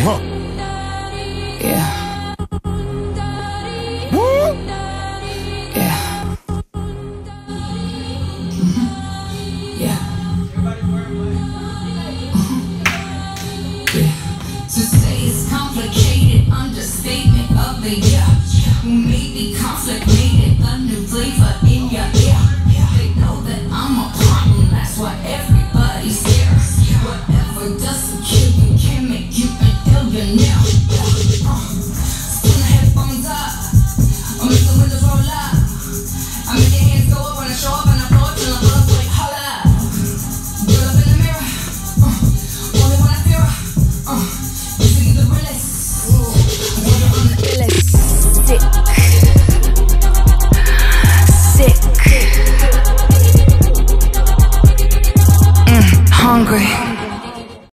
Huh. Yeah. Woo! Yeah. Mhm. Yeah. Mhm. Yeah. To say it's complicated, understatement of the year. Maybe complicated, a new flavor in your ear. They know that I'm a problem, that's why everybody's here. Whatever doesn't kill hungry.